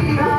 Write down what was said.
Yeah.